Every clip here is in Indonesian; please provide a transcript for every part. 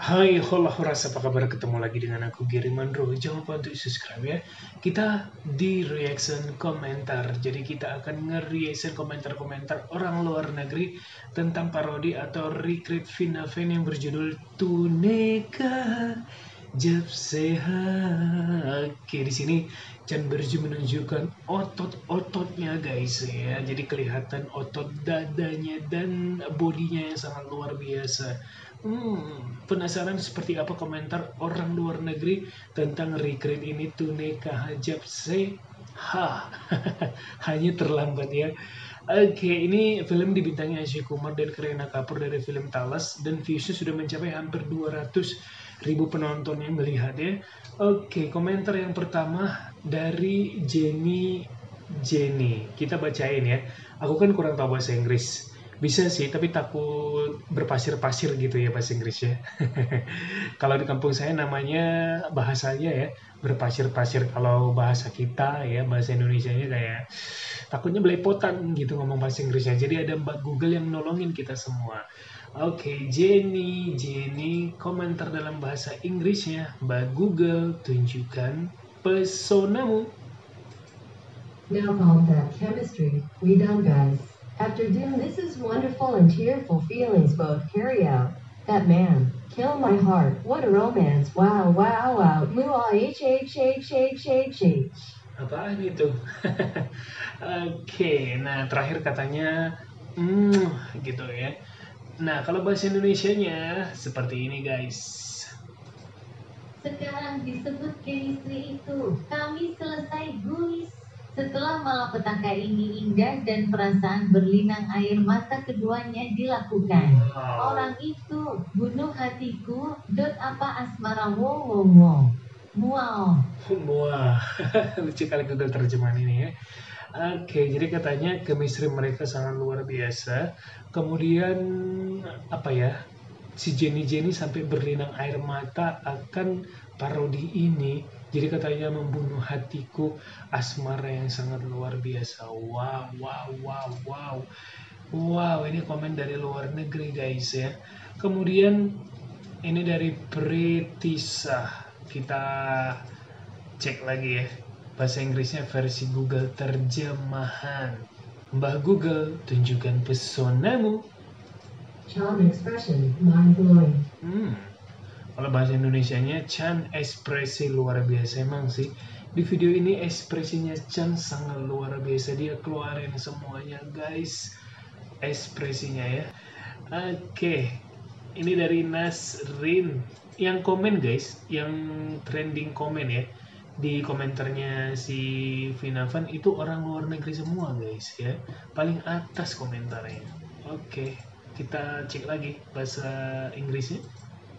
Hai, hola horas, apa kabar? Ketemu lagi dengan aku Giri Mandro. Jangan lupa untuk subscribe ya. Kita di reaction komentar. Jadi kita akan nge-reaction komentar-komentar orang luar negeri tentang parodi atau recreate Vinaven yang berjudul Tuneka Jab. Oke, di sini Chan Berju menunjukkan otot-ototnya guys ya. Jadi kelihatan otot dadanya dan bodinya yang sangat luar biasa. Hmm, penasaran seperti apa komentar orang luar negeri tentang recreate ini tuneka hajab se ha hanya terlambat ya Oke, ini film dibintangi Asia Kumar dan Kareena Kapoor dari film Talas dan viewsnya sudah mencapai hampir 200 ribu penonton yang melihat ya. Oke, komentar yang pertama dari Jenny Jenny. Kita bacain ya. Aku kan kurang tahu bahasa Inggris. Bisa sih, tapi takut berpasir-pasir gitu ya bahasa Inggrisnya. Kalau di kampung saya namanya bahasanya ya berpasir-pasir. Kalau bahasa kita ya bahasa Indonesia-nya kayak takutnya belepotan gitu ngomong bahasa Inggrisnya. Jadi ada Mbak Google yang nolongin kita semua. Oke, okay, Jenny, Jenny, komentar dalam bahasa Inggrisnya. Mbak Google, tunjukkan pesonamu. Now called that chemistry, we done guys. After doing this is wonderful and tearful feelings both carry out. That man, kill my heart, what a romance, wow, wow, wow, you are H, H, H, H, H, H. Apaan itu? Oke, okay, nah terakhir katanya, hmm, gitu ya. Nah, kalau bahasa Indonesia-nya seperti ini guys. Sekarang disebut chemistry itu, kami selesai guys. Setelah malapetaka ini indah dan perasaan berlinang air mata keduanya dilakukan. Wow. Orang itu bunuh hatiku. Dot apa asmara wo wo wo. Wow. Wah, lucu kali Google terjemahan ini ya. Oke, jadi katanya chemistry mereka sangat luar biasa. Kemudian apa ya? Si Jenny Jenny sampai berlinang air mata akan parodi ini jadi katanya membunuh hatiku asmara yang sangat luar biasa. Wow, wow, wow, wow. Wow, ini komen dari luar negeri guys ya. Kemudian ini dari Pretisa. Kita cek lagi ya. Bahasa Inggrisnya versi Google terjemahan. Mbah Google, tunjukkan pesonamu. Charm expression, mind blowing. Hmm, kalau bahasa Indonesia-nya Chan ekspresi luar biasa emang sih. Di video ini ekspresinya Chan sangat luar biasa. Dia keluarin semuanya guys. Ekspresinya ya. Oke. Ini dari Nasrin. Yang komen guys. Yang trending komen ya di komentarnya si Vinavan itu orang luar negeri semua guys ya paling atas komentarnya oke kita cek lagi bahasa Inggrisnya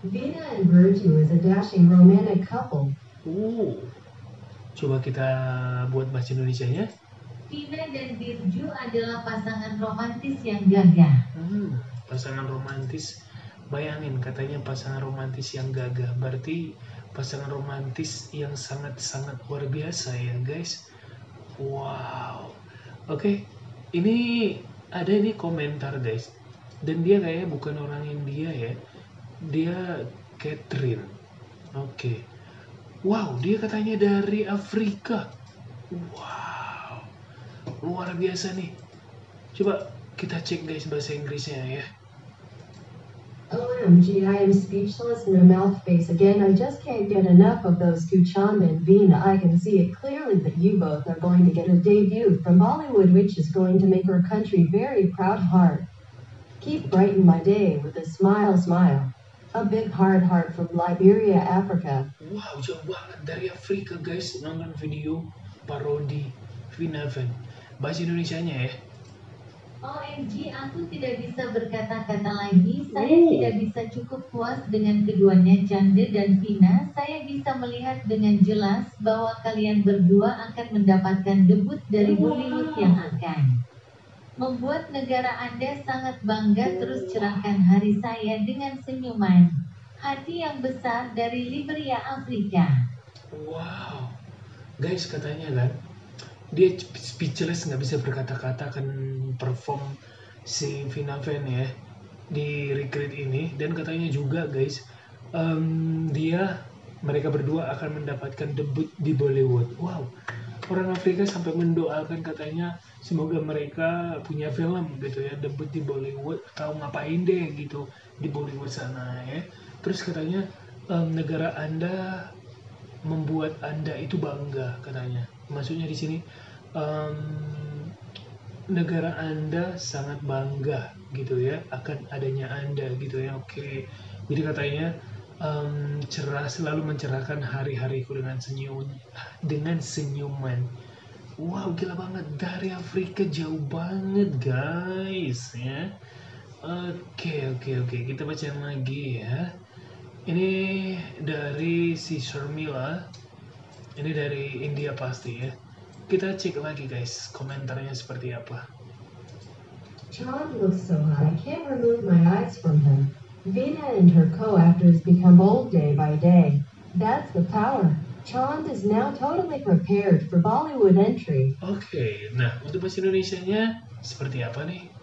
Vina and Virtue is a dashing romantic couple. Uh, coba kita buat bahasa Indonesia-nya. Vina dan Virju adalah pasangan romantis yang gagah. Hmm, pasangan romantis. Bayangin katanya pasangan romantis yang gagah. Berarti pasangan romantis yang sangat-sangat luar biasa ya guys. Wow. Oke, okay. ini ada ini komentar guys. Dan dia kayaknya bukan orang India ya dia Catherine oke okay. wow dia katanya dari Afrika wow luar biasa nih coba kita cek guys bahasa Inggrisnya ya OMG, I am speechless and a mouth face again. I just can't get enough of those two Chanda and Veena. I can see it clearly that you both are going to get a debut from Bollywood, which is going to make our country very proud heart. Keep brighten my day with a smile, smile. A big hard heart from Liberia, Africa. Wow, jauh banget dari Afrika guys nonton video parodi Vinaven. Bahasa Indonesia-nya ya. OMG, aku tidak bisa berkata-kata lagi. Saya oh. tidak bisa cukup puas dengan keduanya, Cande dan Vina. Saya bisa melihat dengan jelas bahwa kalian berdua akan mendapatkan debut dari Bollywood yang akan membuat negara Anda sangat bangga terus cerahkan hari saya dengan senyuman. Hati yang besar dari Liberia, Afrika. Wow, guys katanya kan, dia speechless nggak bisa berkata-kata akan perform si Vina Van ya di recruit ini dan katanya juga guys em, dia mereka berdua akan mendapatkan debut di Bollywood. Wow, orang Afrika sampai mendoakan katanya semoga mereka punya film gitu ya debut di Bollywood atau ngapain deh gitu di Bollywood sana ya. Terus katanya em, negara anda membuat anda itu bangga katanya. Maksudnya di sini em, negara anda sangat bangga gitu ya akan adanya anda gitu ya. Oke, jadi katanya em, cerah selalu mencerahkan hari-hariku dengan senyum dengan senyuman. Wow, gila banget dari Afrika jauh banget guys ya. Oke, oke, oke. Kita bacain lagi ya. Ini dari si Sharmila. Ini dari India pasti ya. Kita cek lagi guys komentarnya seperti apa. Chand looks so hot I can't remove my eyes from him. Veena and her co-actors become old day by day. That's the power. Chand is now totally prepared for Bollywood entry. Oke, nah untuk bahasa Indonesianya seperti apa nih?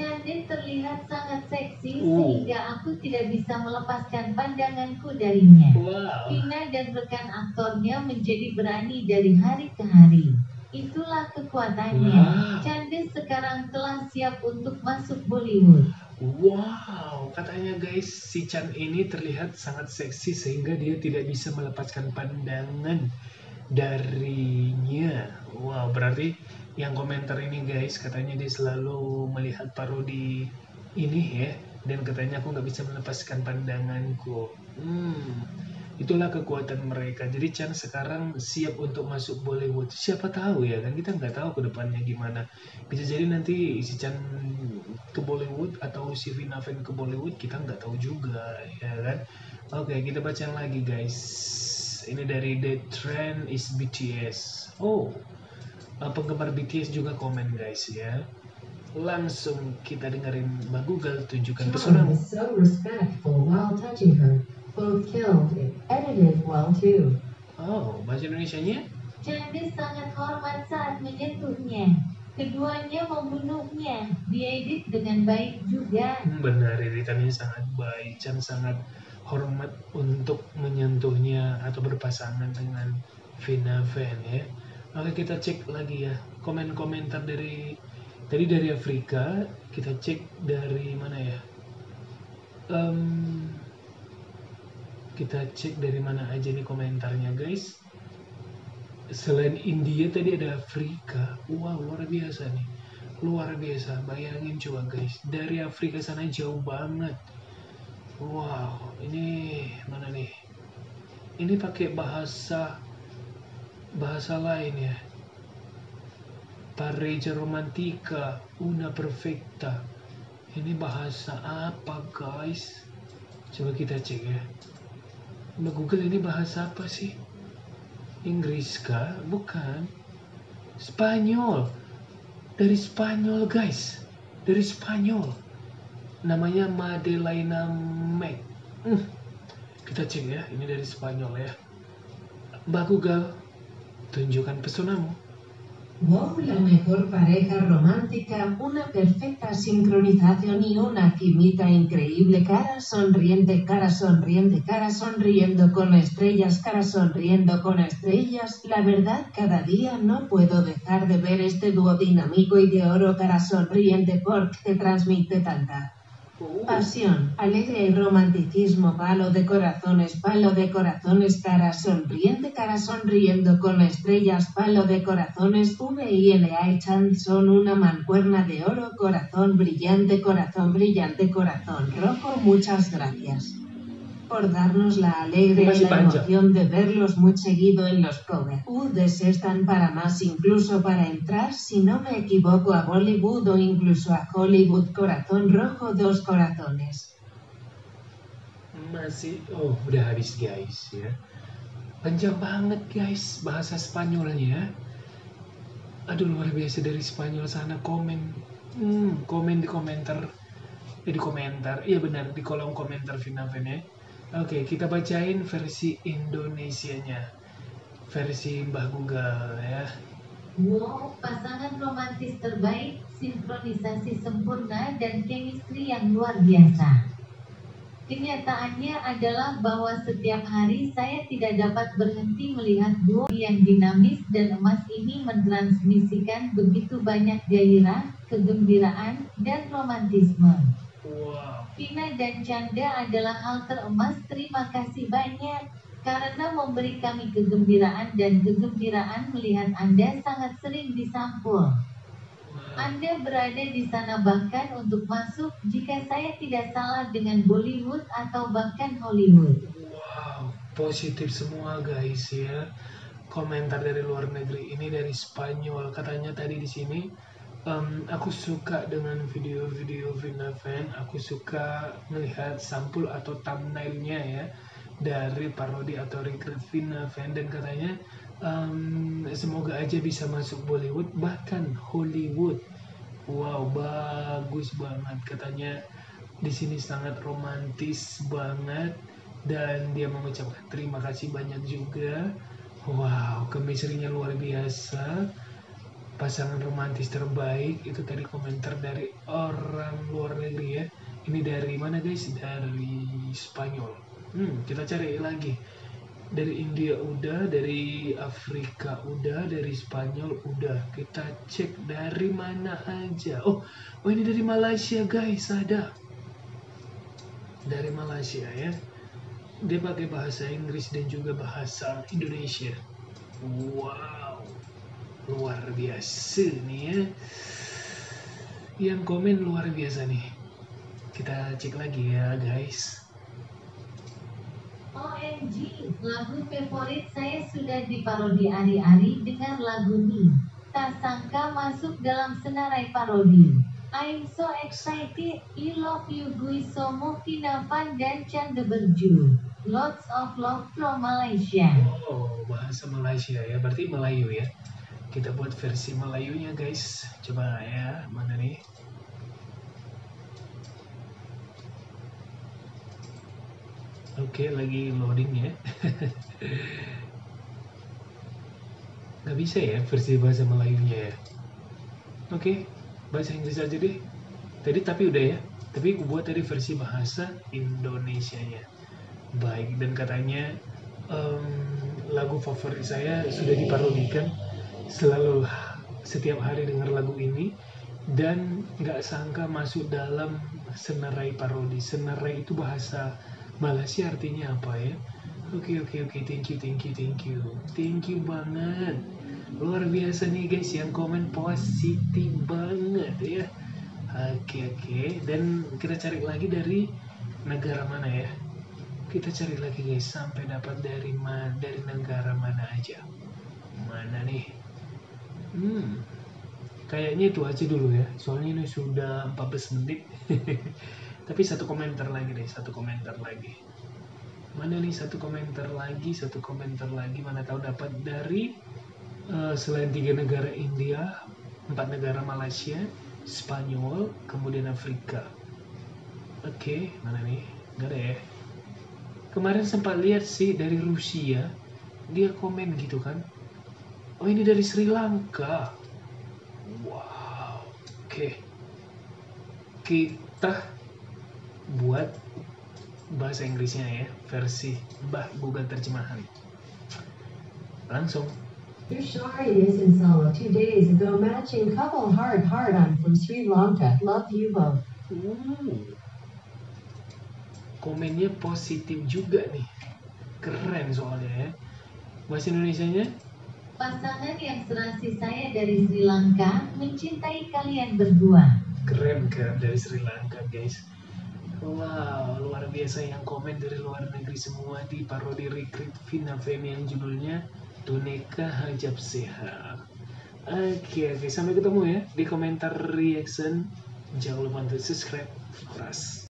Chandin terlihat sangat seksi Uh. sehingga aku tidak bisa melepaskan pandanganku darinya. Wow. Vina dan rekan aktornya menjadi berani dari hari ke hari. Itulah kekuatannya. Wow. Chandin sekarang telah siap untuk masuk Bollywood. Wow, katanya guys, si Chan ini terlihat sangat seksi sehingga dia tidak bisa melepaskan pandangan darinya. Wow, berarti yang komentar ini guys, katanya dia selalu melihat parodi ini ya, dan katanya aku nggak bisa melepaskan pandanganku. Hmm, itulah kekuatan mereka. Jadi Chan sekarang siap untuk masuk Bollywood. Siapa tahu ya kan kita nggak tahu ke depannya gimana. Bisa jadi nanti si Chan ke Bollywood atau si Vina Fan ke Bollywood kita nggak tahu juga ya kan. Oke kita bacain lagi guys. Ini dari The Trend is BTS. Oh penggemar BTS juga komen guys ya. Langsung kita dengerin Mbak Google tunjukkan pesonamu. is so respectful while touching her. Both killed it. Edited well too. Oh bahasa Indonesianya? Sangat hormat saat menyentuhnya. Keduanya membunuhnya. Diedit dengan baik juga. Hmm, benar editannya sangat baik Chan sangat hormat untuk menyentuhnya atau berpasangan dengan Vina Van ya oke kita cek lagi ya. Komen-komentar dari tadi dari Afrika kita cek dari mana ya? Em, kita cek dari mana aja nih komentarnya guys. Selain India tadi ada Afrika. Wow luar biasa nih. Luar biasa. Bayangin coba guys. Dari Afrika sana jauh banget. Wow ini mana nih? Ini pakai bahasa bahasa lain ya. Pareja romantica una perfecta. Ini bahasa apa guys? Coba kita cek ya. Mbak Google ini bahasa apa sih? Inggris kah? Bukan. Spanyol. Dari Spanyol guys. Dari Spanyol. Namanya Madeleine Mac. Hmm, kita cek ya ini dari Spanyol ya. Mbak Google Wow, la mejor pareja romántica, una perfecta sincronización y una química increíble. Cara sonriente, cara sonriente, cara sonriendo con estrellas, cara sonriendo con estrellas. La verdad, cada día no puedo dejar de ver este dúo dinámico y de oro cara sonriente porque transmite tanta pasión, alegría y romanticismo, palo de corazones, palo de corazones, cara sonriente, cara sonriendo con estrellas, palo de corazones, V y Chan son una mancuerna de oro, corazón brillante, corazón brillante, corazón rojo, muchas gracias. Por darnos la alegre y la emoción de verlos muy seguido en los covers. UDs están para más, incluso para entrar, si no me equivoco, a Bollywood o incluso a Hollywood. Corazón rojo, dos corazones. masih oh udah habis guys ya panjang banget guys bahasa Spanyolnya aduh luar biasa dari Spanyol sana komen hmm, komen di komentar eh, di komentar iya benar di kolom komentar Vinaven ya oke kita bacain versi Indonesianya versi Mbah Google ya Wow, pasangan romantis terbaik, sinkronisasi sempurna, dan chemistry yang luar biasa. Kenyataannya adalah bahwa setiap hari saya tidak dapat berhenti melihat duo yang dinamis dan emas ini mentransmisikan begitu banyak gairah, kegembiraan, dan romantisme. Wow. Vina dan Canda adalah hal teremas. Terima kasih banyak karena memberi kami kegembiraan dan kegembiraan melihat Anda sangat sering disampul. Anda berada di sana bahkan untuk masuk jika saya tidak salah dengan Bollywood atau bahkan Hollywood. Wow, positif semua guys ya. Komentar dari luar negeri ini dari Spanyol katanya tadi di sini. Em, aku suka dengan video-video Vina Fan. Aku suka melihat sampul atau thumbnailnya ya dari parodi atau recreate Vina Fan dan katanya em, semoga aja bisa masuk Bollywood bahkan Hollywood. Wow, bagus banget katanya di sini sangat romantis banget dan dia mengucapkan terima kasih banyak juga. Wow, chemistry-nya luar biasa. Pasangan romantis terbaik itu tadi komentar dari orang luar negeri ya. Ini dari mana guys? Dari Spanyol. Hmm, kita cari lagi. Dari India udah, dari Afrika udah, dari Spanyol udah. Kita cek dari mana aja. Oh, oh ini dari Malaysia guys, ada. Dari Malaysia ya. Dia pakai bahasa Inggris dan juga bahasa Indonesia. Wow, luar biasa nih ya. Yang komen luar biasa nih. Kita cek lagi ya guys. OMG, lagu favorit saya sudah diparodi Ari-Ari dengan lagu ini. Tak sangka masuk dalam senarai parodi. I'm so excited, I love you guys so Mufina Fan dan Canda Berju. Lots of love from Malaysia. Oh, bahasa Malaysia ya. Berarti Melayu ya. Kita buat versi Melayunya guys. Coba ya, mana nih? Oke, lagi loading ya. Nggak bisa ya versi bahasa Melayunya ya. Oke, bahasa Inggris aja deh. Tadi tapi udah ya. Tapi gue buat tadi versi bahasa Indonesianya. Baik, dan katanya em, lagu favorit saya sudah diparodikan. Selalu setiap hari dengar lagu ini dan nggak sangka masuk dalam senarai parodi. Senarai itu bahasa Malaysia artinya apa ya? Oke oke oke, thank you thank you thank you, thank you banget. Luar biasa nih guys yang komen positif banget ya. Oke oke, dan kita cari lagi dari negara mana ya? Kita cari lagi guys sampai dapat dari ma dari negara mana aja. Mana nih? Hmm, kayaknya itu aja dulu ya. Soalnya ini sudah 14 menit. Tapi satu komentar lagi deh, satu komentar lagi. Mana nih satu komentar lagi, satu komentar lagi. Mana tahu dapat dari eh, selain tiga negara India, empat negara Malaysia, Spanyol, kemudian Afrika. Oke, mana nih? Gak ada ya. Kemarin sempat lihat sih dari Rusia, dia komen gitu kan. Oh ini dari Sri Lanka. Wow. Oke. Kita buat bahasa Inggrisnya ya, versi Mbah Google terjemahan. Langsung. Your shari is in Solo two days ago matching couple hard hard on from Sri Lanka. Love you both. Komennya positif juga nih. Keren soalnya ya. Bahasa Indonesianya Pasangan yang serasi saya dari Sri Lanka mencintai kalian berdua. keren keren dari Sri Lanka guys. Wow, luar biasa yang komen dari luar negeri semua di parodi Recruit Vina Femi yang judulnya Tuneka Hajab Sehat. Oke, oke, sampai ketemu ya di komentar reaction. Jangan lupa untuk subscribe. Ras.